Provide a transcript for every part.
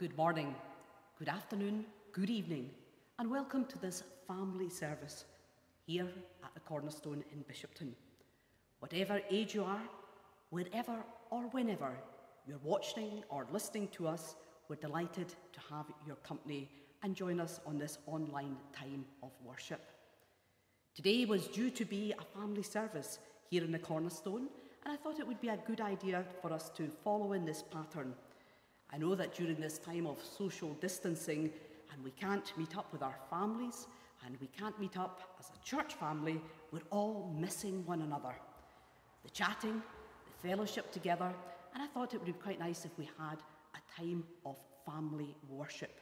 Good morning, good afternoon, good evening, and welcome to this family service here at the Cornerstone in Bishopton. Whatever age you are, wherever or whenever you're watching or listening to us, we're delighted to have your company and join us on this online time of worship. Today was due to be a family service here in the Cornerstone, and I thought it would be a good idea for us to follow in this pattern I know that during this time of social distancing and we can't meet up with our families and we can't meet up as a church family, we're all missing one another. The chatting, the fellowship together, and I thought it would be quite nice if we had a time of family worship.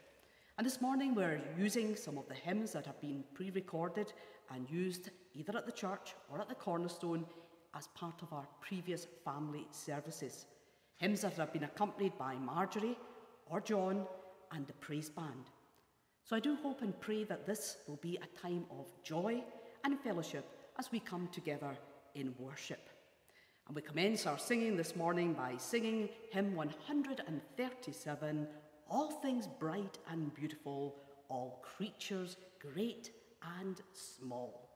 And this morning we're using some of the hymns that have been pre recorded and used either at the church or at the cornerstone as part of our previous family services hymns that have been accompanied by Marjorie or John and the praise band. So I do hope and pray that this will be a time of joy and fellowship as we come together in worship. And we commence our singing this morning by singing hymn 137 All things bright and beautiful, all creatures great and small.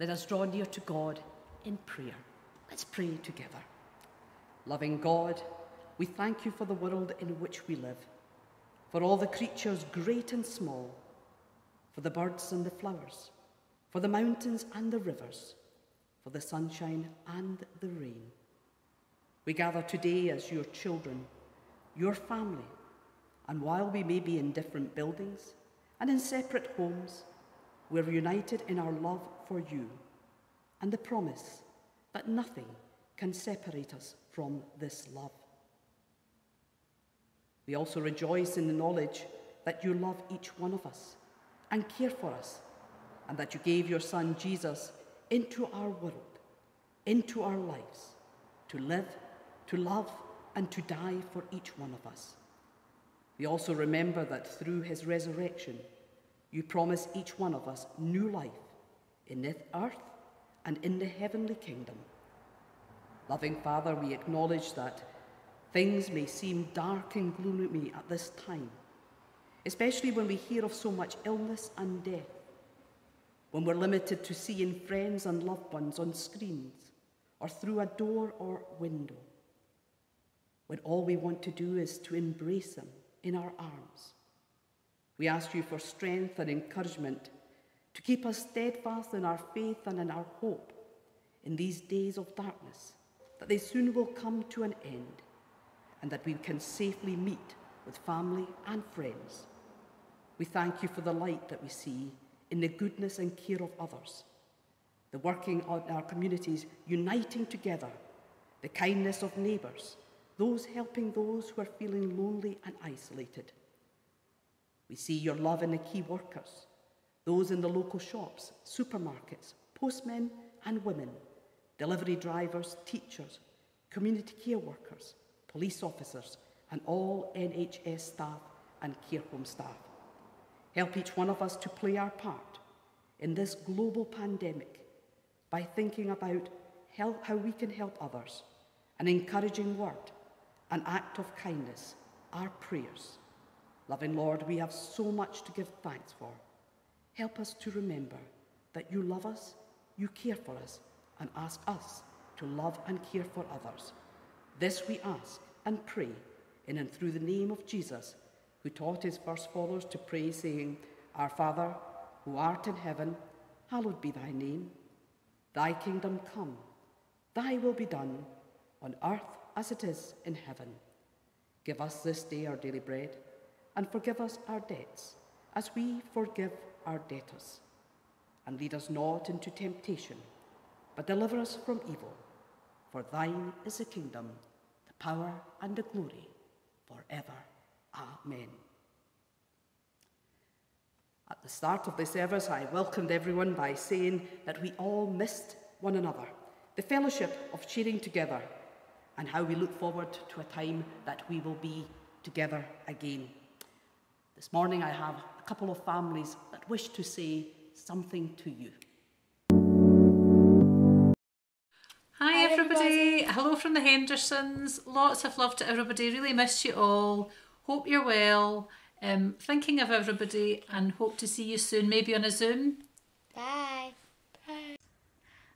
Let us draw near to God in prayer. Let's pray together. Loving God, we thank you for the world in which we live, for all the creatures great and small, for the birds and the flowers, for the mountains and the rivers, for the sunshine and the rain. We gather today as your children, your family, and while we may be in different buildings and in separate homes, we're united in our love for you and the promise that nothing can separate us from this love. We also rejoice in the knowledge that you love each one of us and care for us, and that you gave your Son Jesus into our world, into our lives, to live, to love, and to die for each one of us. We also remember that through his resurrection, you promise each one of us new life in this earth and in the heavenly kingdom. Loving Father, we acknowledge that things may seem dark and gloomy at this time, especially when we hear of so much illness and death, when we're limited to seeing friends and loved ones on screens or through a door or window, when all we want to do is to embrace them in our arms. We ask you for strength and encouragement to keep us steadfast in our faith and in our hope in these days of darkness, that they soon will come to an end, and that we can safely meet with family and friends. We thank you for the light that we see in the goodness and care of others, the working of our communities uniting together, the kindness of neighbours, those helping those who are feeling lonely and isolated. We see your love in the key workers, those in the local shops, supermarkets, postmen and women, delivery drivers, teachers, community care workers, police officers, and all NHS staff and care home staff. Help each one of us to play our part in this global pandemic by thinking about how we can help others, an encouraging word, an act of kindness, our prayers. Loving Lord, we have so much to give thanks for. Help us to remember that you love us, you care for us, and ask us to love and care for others. This we ask and pray in and through the name of Jesus, who taught his first followers to pray, saying, Our Father, who art in heaven, hallowed be thy name. Thy kingdom come, thy will be done, on earth as it is in heaven. Give us this day our daily bread, and forgive us our debts, as we forgive our debtors. And lead us not into temptation, but deliver us from evil. For thine is the kingdom, the power, and the glory, forever. Amen. At the start of the service, I welcomed everyone by saying that we all missed one another, the fellowship of cheering together, and how we look forward to a time that we will be together again. This morning, I have a couple of families that wish to say something to you. Hi, everybody. Hello from the Hendersons. Lots of love to everybody. Really miss you all. Hope you're well. Um, thinking of everybody and hope to see you soon, maybe on a Zoom. Bye. Bye.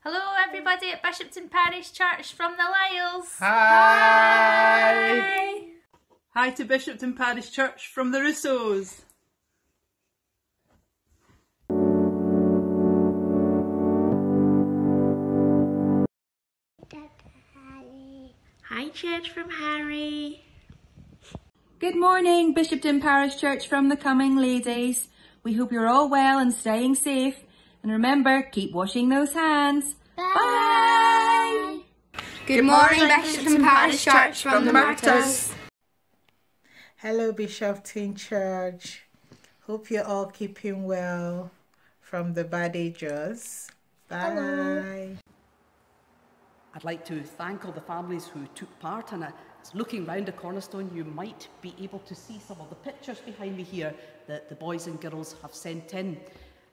Hello, everybody at Bishopton Parish Church from the Lyles. Hi. Hi. Hi to Bishopton Parish Church from the Russos. Hi, church from Harry. Good morning, Bishopton Parish Church from the Coming Ladies. We hope you're all well and staying safe. And remember, keep washing those hands. Bye. Bye. Good morning, Bishopton Parish Church from the Martyrs. Hello, Bishop Bishopton Church. Hope you're all keeping well from the bad ages. Bye. Hello. I'd like to thank all the families who took part in it. Looking round the cornerstone, you might be able to see some of the pictures behind me here that the boys and girls have sent in.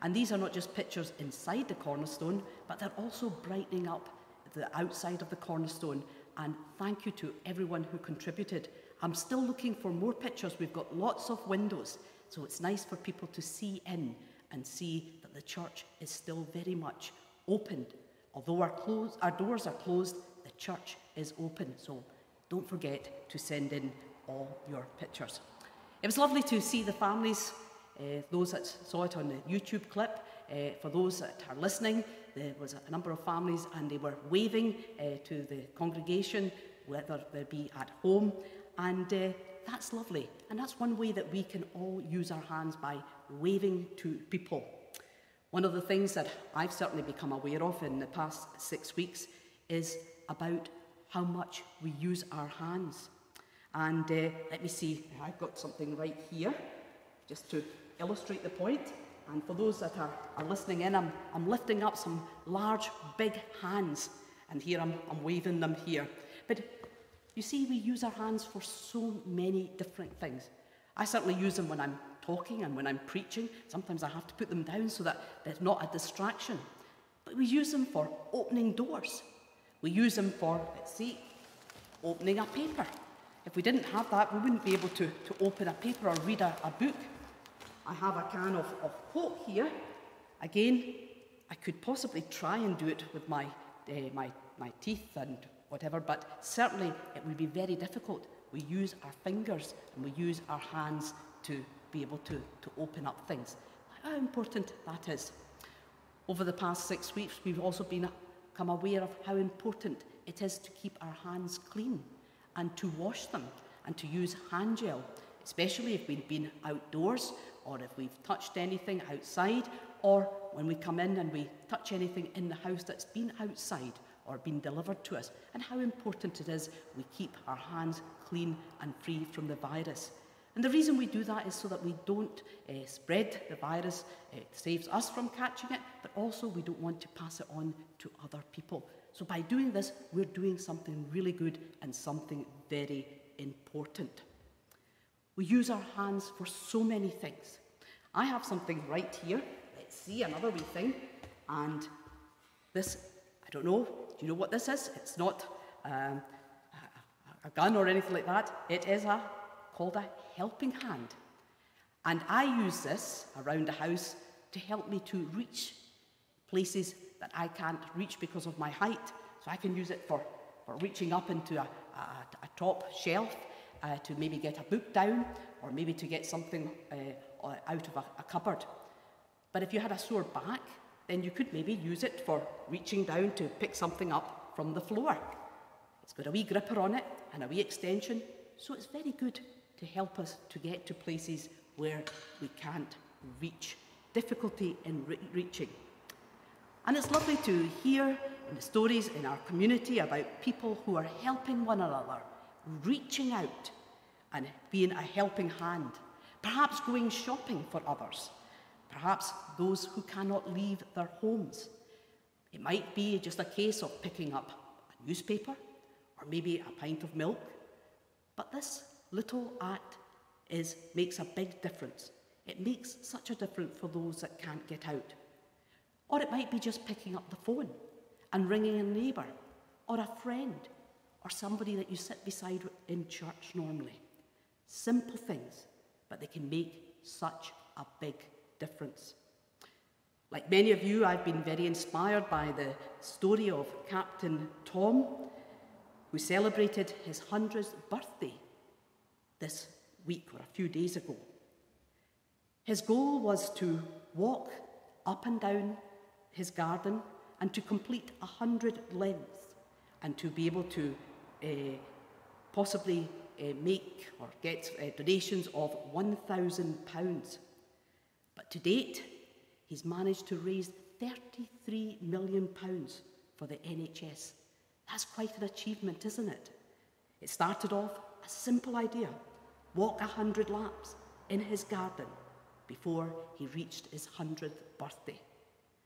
And these are not just pictures inside the cornerstone, but they're also brightening up the outside of the cornerstone. And thank you to everyone who contributed. I'm still looking for more pictures. We've got lots of windows, so it's nice for people to see in and see that the church is still very much open Although our, close, our doors are closed, the church is open. So don't forget to send in all your pictures. It was lovely to see the families, uh, those that saw it on the YouTube clip. Uh, for those that are listening, there was a number of families and they were waving uh, to the congregation whether they be at home, and uh, that's lovely. And that's one way that we can all use our hands by waving to people. One of the things that I've certainly become aware of in the past six weeks is about how much we use our hands. And uh, let me see, I've got something right here just to illustrate the point. And for those that are, are listening in, I'm, I'm lifting up some large, big hands. And here I'm, I'm waving them here. But you see, we use our hands for so many different things. I certainly use them when I'm talking and when I'm preaching. Sometimes I have to put them down so that there's not a distraction. But we use them for opening doors. We use them for, let's see, opening a paper. If we didn't have that, we wouldn't be able to, to open a paper or read a, a book. I have a can of, of Coke here. Again, I could possibly try and do it with my, uh, my, my teeth and whatever, but certainly it would be very difficult. We use our fingers and we use our hands to be able to, to open up things. How important that is. Over the past six weeks, we've also been, become aware of how important it is to keep our hands clean and to wash them and to use hand gel, especially if we've been outdoors or if we've touched anything outside or when we come in and we touch anything in the house that's been outside or been delivered to us, and how important it is we keep our hands clean and free from the virus. And the reason we do that is so that we don't uh, spread the virus. It saves us from catching it, but also we don't want to pass it on to other people. So by doing this, we're doing something really good and something very important. We use our hands for so many things. I have something right here. Let's see another wee thing. And this, I don't know, do you know what this is? It's not um, a, gun or anything like that. It is a, called a helping hand. And I use this around the house to help me to reach places that I can't reach because of my height. So I can use it for, for reaching up into a, a, a top shelf uh, to maybe get a book down or maybe to get something uh, out of a, a cupboard. But if you had a sore back, then you could maybe use it for reaching down to pick something up from the floor. It's got a wee gripper on it and a wee extension, so it's very good to help us to get to places where we can't reach, difficulty in re reaching. And it's lovely to hear in the stories in our community about people who are helping one another, reaching out and being a helping hand, perhaps going shopping for others, perhaps those who cannot leave their homes. It might be just a case of picking up a newspaper or maybe a pint of milk, but this little act is, makes a big difference. It makes such a difference for those that can't get out. Or it might be just picking up the phone and ringing a neighbour or a friend or somebody that you sit beside in church normally. Simple things, but they can make such a big difference. Like many of you, I've been very inspired by the story of Captain Tom, who celebrated his 100th birthday this week or a few days ago. His goal was to walk up and down his garden and to complete a hundred lengths and to be able to uh, possibly uh, make or get uh, donations of £1,000. But to date, he's managed to raise £33 million for the NHS. That's quite an achievement, isn't it? It started off a simple idea walk a hundred laps in his garden before he reached his hundredth birthday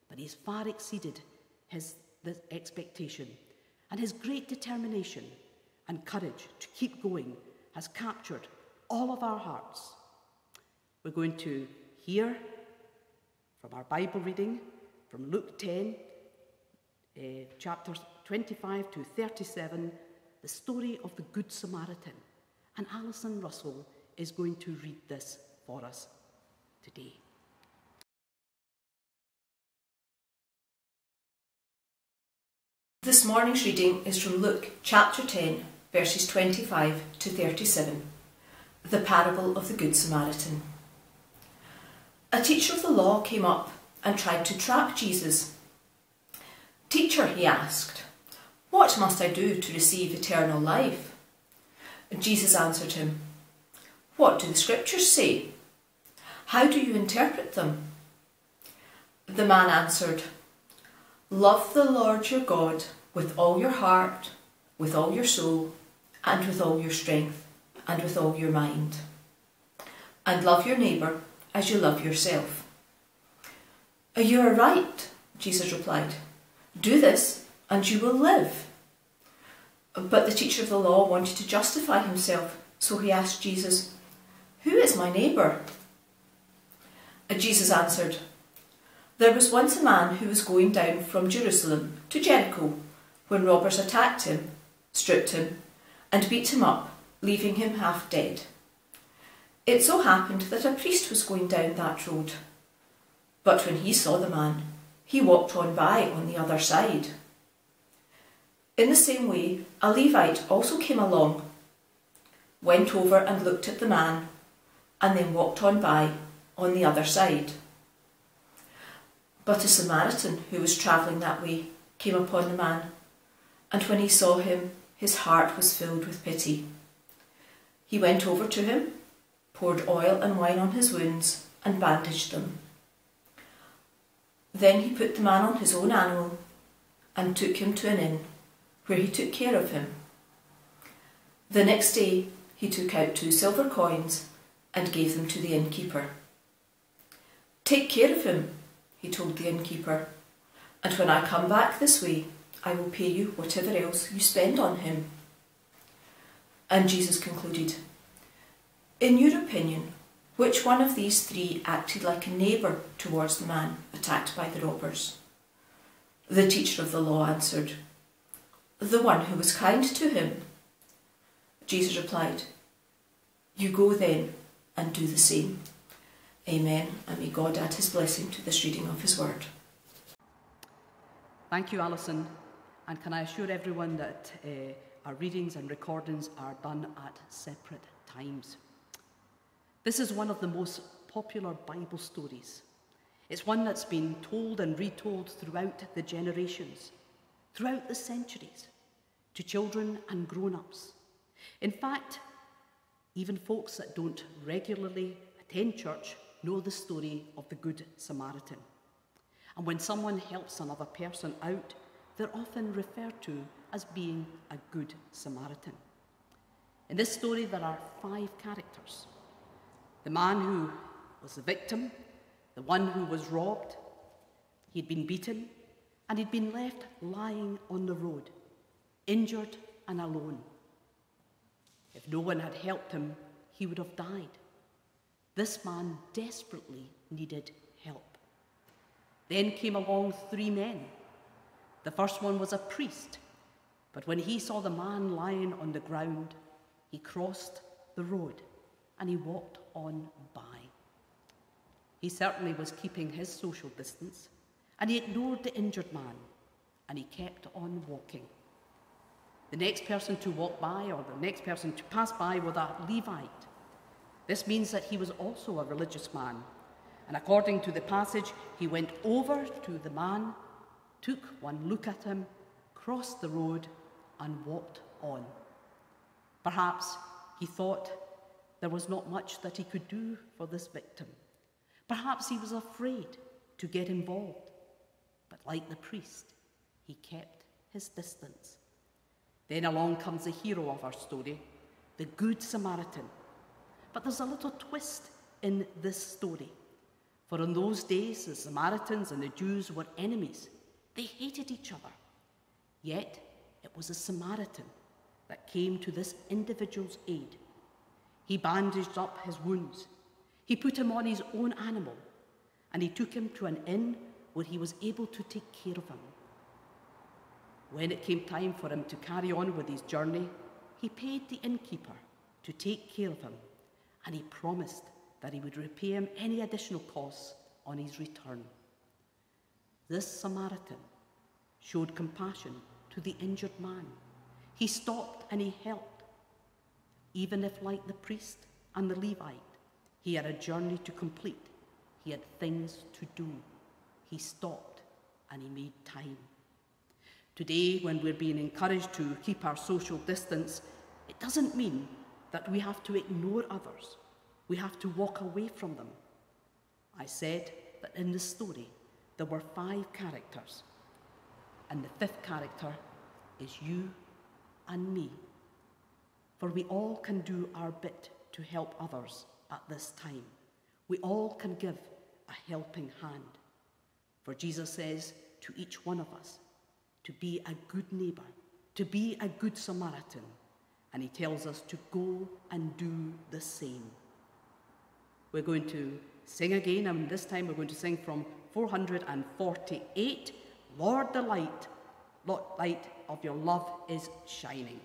but he's far exceeded his expectation. And his great determination and courage to keep going has captured all of our hearts. We're going to hear from our Bible reading from Luke 10, uh, chapters 25 to 37, the story of the Good Samaritan. And Alison Russell is going to read this for us today. This morning's reading is from Luke chapter 10, verses 25 to 37, the parable of the Good Samaritan. A teacher of the law came up and tried to trap Jesus. Teacher, he asked, What must I do to receive eternal life? Jesus answered him, What do the scriptures say? How do you interpret them? The man answered, Love the Lord your God with all your heart, with all your soul, and with all your strength, and with all your mind. And love your neighbour as you love yourself. You are right, Jesus replied. Do this, and you will live. But the teacher of the law wanted to justify himself, so he asked Jesus, Who is my neighbour? Jesus answered, There was once a man who was going down from Jerusalem to Jericho when robbers attacked him, stripped him, and beat him up, leaving him half dead. It so happened that a priest was going down that road. But when he saw the man, he walked on by on the other side. In the same way, a Levite also came along, went over and looked at the man, and then walked on by on the other side. But a Samaritan who was travelling that way came upon the man, and when he saw him, his heart was filled with pity. He went over to him, poured oil and wine on his wounds, and bandaged them. Then he put the man on his own animal and took him to an inn where he took care of him. The next day he took out two silver coins and gave them to the innkeeper. Take care of him, he told the innkeeper, and when I come back this way, I will pay you whatever else you spend on him. And Jesus concluded, In your opinion, which one of these three acted like a neighbour towards the man attacked by the robbers? The teacher of the law answered, the one who was kind to him. Jesus replied, You go then and do the same. Amen, and may God add his blessing to this reading of his word. Thank you, Alison. And can I assure everyone that uh, our readings and recordings are done at separate times? This is one of the most popular Bible stories. It's one that's been told and retold throughout the generations throughout the centuries to children and grown ups. In fact, even folks that don't regularly attend church know the story of the Good Samaritan. And when someone helps another person out, they're often referred to as being a Good Samaritan. In this story, there are five characters the man who was the victim, the one who was robbed, he'd been beaten, and he'd been left lying on the road, injured and alone. If no one had helped him, he would have died. This man desperately needed help. Then came along three men. The first one was a priest, but when he saw the man lying on the ground, he crossed the road and he walked on by. He certainly was keeping his social distance, and he ignored the injured man and he kept on walking. The next person to walk by or the next person to pass by was a Levite. This means that he was also a religious man. And according to the passage, he went over to the man, took one look at him, crossed the road, and walked on. Perhaps he thought there was not much that he could do for this victim. Perhaps he was afraid to get involved. But like the priest, he kept his distance. Then along comes the hero of our story, the Good Samaritan. But there's a little twist in this story. For in those days, the Samaritans and the Jews were enemies. They hated each other. Yet, it was a Samaritan that came to this individual's aid. He bandaged up his wounds. He put him on his own animal, and he took him to an inn where he was able to take care of him. When it came time for him to carry on with his journey, he paid the innkeeper to take care of him, and he promised that he would repay him any additional costs on his return. This Samaritan showed compassion to the injured man. He stopped and he helped. Even if, like the priest and the Levite, he had a journey to complete, he had things to do he stopped and he made time. Today, when we're being encouraged to keep our social distance, it doesn't mean that we have to ignore others. We have to walk away from them. I said that in the story there were five characters, and the fifth character is you and me. For we all can do our bit to help others at this time. We all can give a helping hand. For Jesus says to each one of us to be a good neighbour, to be a good Samaritan, and he tells us to go and do the same. We're going to sing again, and this time we're going to sing from 448 Lord, the light, light of your love is shining.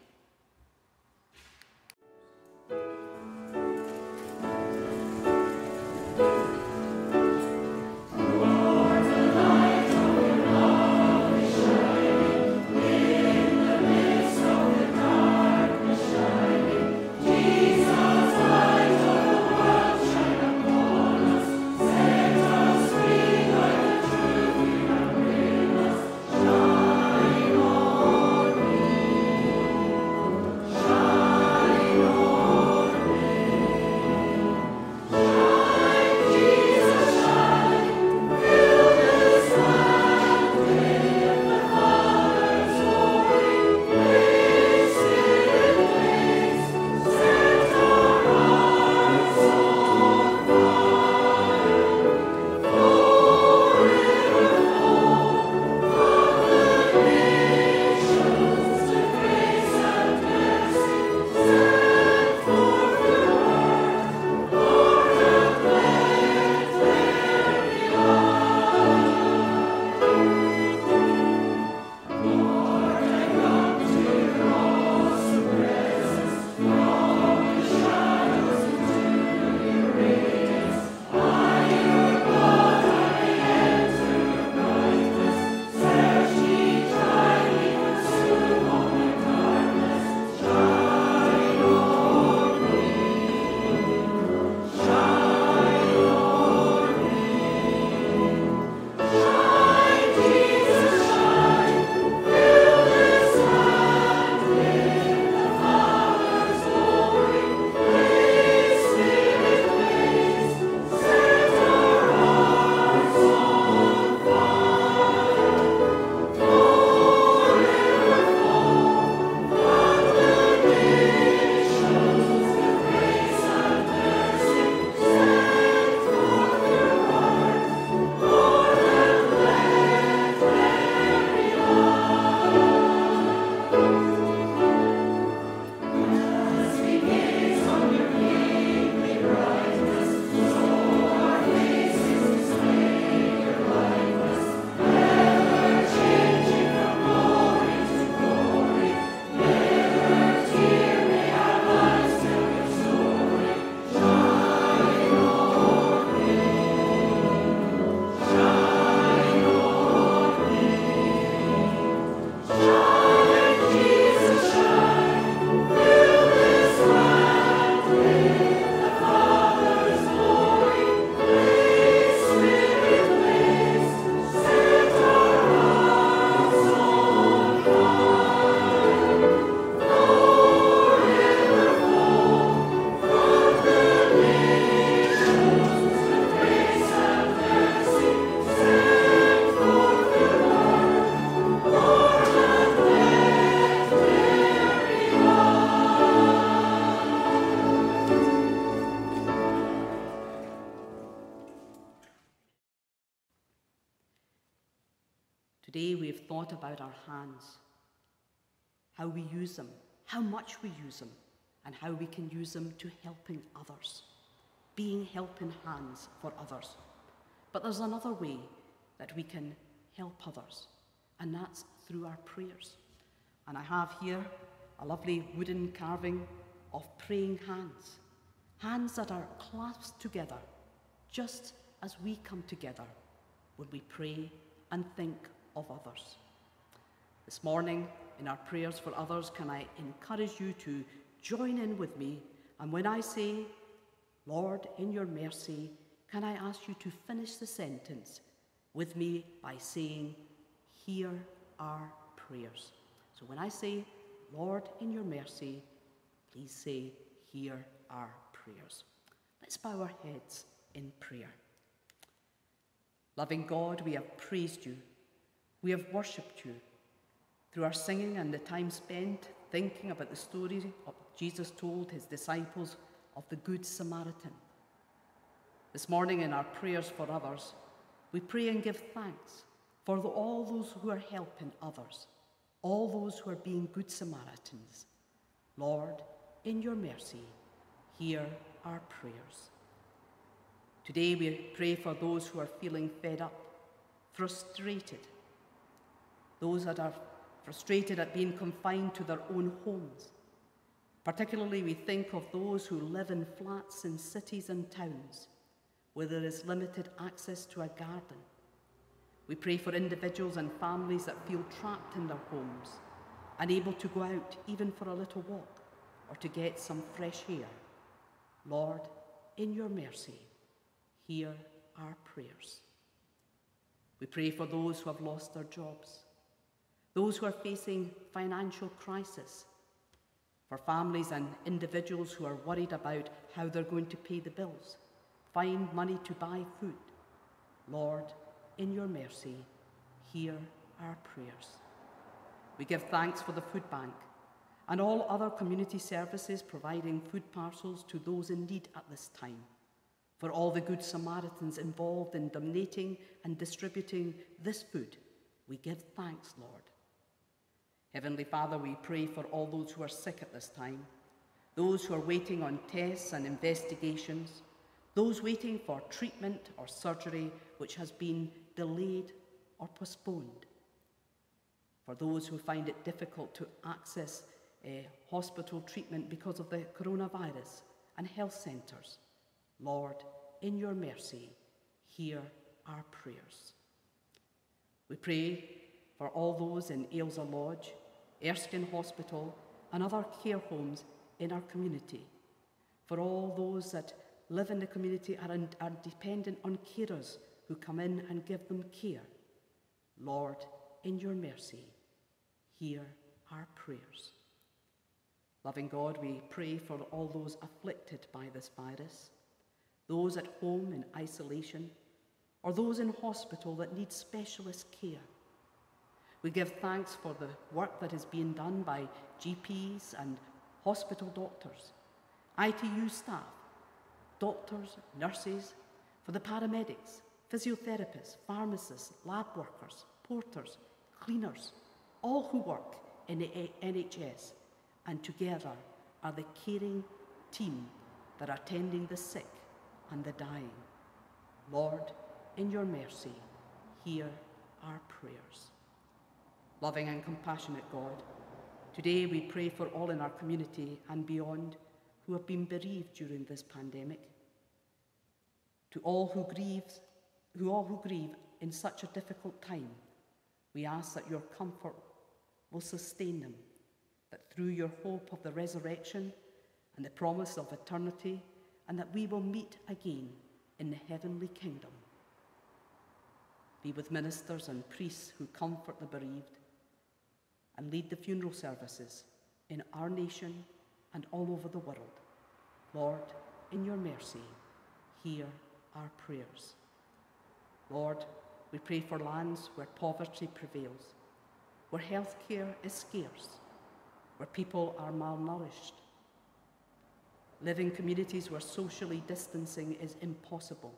Today we have thought about our hands, how we use them, how much we use them, and how we can use them to helping others, being helping hands for others. But there's another way that we can help others, and that's through our prayers. And I have here a lovely wooden carving of praying hands, hands that are clasped together, just as we come together when we pray and think of others. This morning, in our prayers for others, can I encourage you to join in with me? And when I say, Lord, in your mercy, can I ask you to finish the sentence with me by saying, Hear our prayers. So when I say, Lord, in your mercy, please say, hear our prayers. Let's bow our heads in prayer. Loving God, we have praised you. We have worshipped you. Through our singing and the time spent thinking about the story Jesus told his disciples of the Good Samaritan. This morning, in our prayers for others, we pray and give thanks for the, all those who are helping others, all those who are being good Samaritans. Lord, in your mercy, hear our prayers. Today we pray for those who are feeling fed up, frustrated, those that are frustrated at being confined to their own homes. Particularly, we think of those who live in flats in cities and towns where there is limited access to a garden. We pray for individuals and families that feel trapped in their homes, unable to go out even for a little walk or to get some fresh air. Lord, in your mercy, hear our prayers. We pray for those who have lost their jobs, those who are facing financial crisis, for families and individuals who are worried about how they're going to pay the bills, find money to buy food. Lord, in your mercy, hear our prayers. We give thanks for the food bank and all other community services providing food parcels to those in need at this time, for all the Good Samaritans involved in donating and distributing this food. We give thanks, Lord. Heavenly Father, we pray for all those who are sick at this time, those who are waiting on tests and investigations, those waiting for treatment or surgery which has been delayed or postponed, for those who find it difficult to access uh, hospital treatment because of the coronavirus and health centres. Lord, in your mercy, hear our prayers. We pray for all those in Ailsa Lodge, Erskine Hospital, and other care homes in our community, for all those that live in the community and are dependent on carers who come in and give them care. Lord, in your mercy, hear our prayers. Loving God, we pray for all those afflicted by this virus, those at home in isolation, or those in hospital that need specialist care. We give thanks for the work that is being done by GPs and hospital doctors, ITU staff, doctors, nurses, for the paramedics, physiotherapists, pharmacists, lab workers, porters, cleaners, all who work in the NHS and together are the caring team that are tending the sick and the dying. Lord, in your mercy, hear our prayers. Loving and compassionate God, today we pray for all in our community and beyond who have been bereaved during this pandemic. To all who grieve, who all who grieve in such a difficult time, we ask that your comfort will sustain them that through your hope of the resurrection and the promise of eternity, and that we will meet again in the heavenly kingdom. Be with ministers and priests who comfort the bereaved and lead the funeral services in our nation and all over the world. Lord, in your mercy, hear our prayers. Lord, we pray for lands where poverty prevails, where health care is scarce, where people are malnourished, living communities where socially distancing is impossible.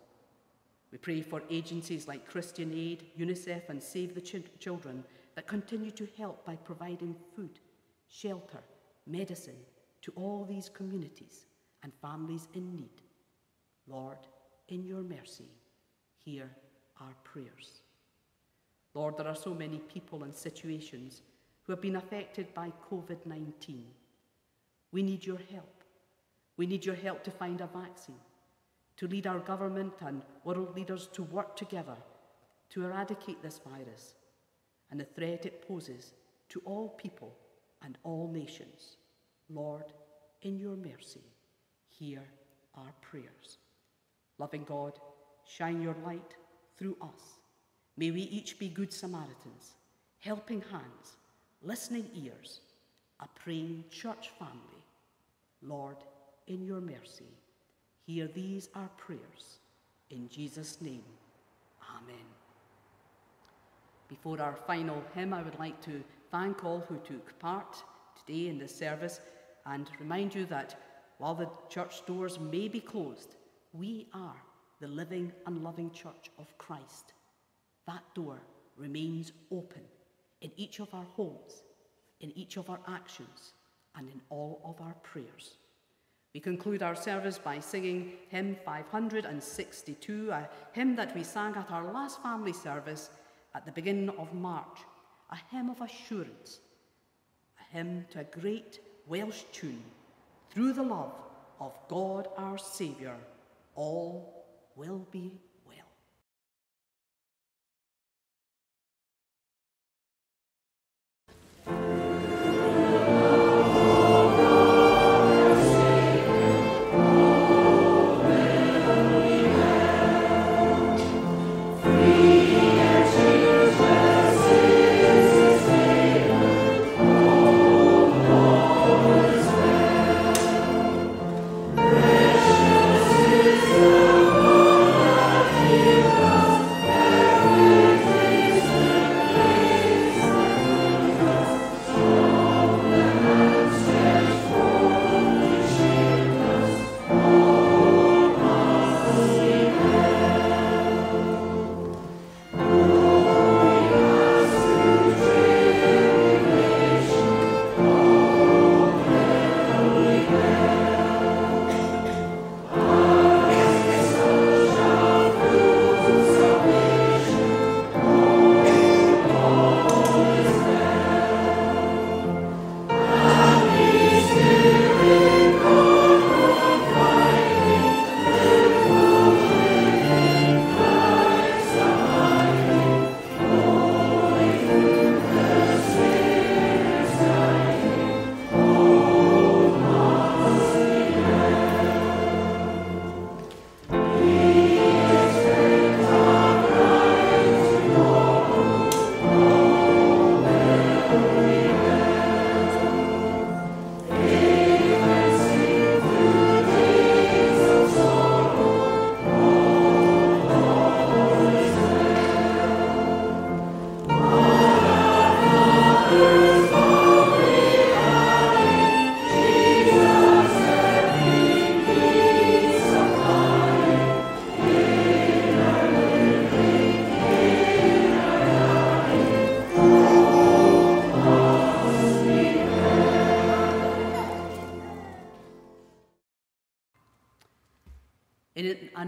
We pray for agencies like Christian Aid, UNICEF, and Save the Ch- Children that continue to help by providing food, shelter, medicine to all these communities and families in need. Lord, in your mercy, hear our prayers. Lord, there are so many people and situations who have been affected by COVID 19. We need your help. We need your help to find a vaccine, to lead our government and world leaders to work together to eradicate this virus and the threat it poses to all people and all nations. Lord, in your mercy, hear our prayers. Loving God, shine your light through us. May we each be good Samaritans, helping hands listening ears, a praying church family. Lord, in your mercy, hear these our prayers. In Jesus' name, Amen. Before our final hymn, I would like to thank all who took part today in this service and remind you that while the church doors may be closed, we are the living and loving church of Christ. That door remains open in each of our homes, in each of our actions, and in all of our prayers. We conclude our service by singing hymn 562, a hymn that we sang at our last family service at the beginning of March, a hymn of assurance, a hymn to a great Welsh tune, through the love of God our Saviour, all will be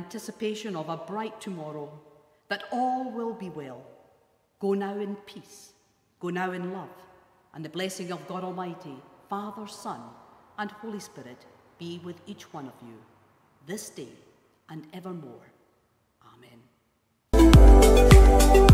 anticipation of a bright tomorrow, that all will be well. Go now in peace, go now in love, and the blessing of God Almighty, Father, Son, and Holy Spirit be with each one of you, this day and evermore. Amen.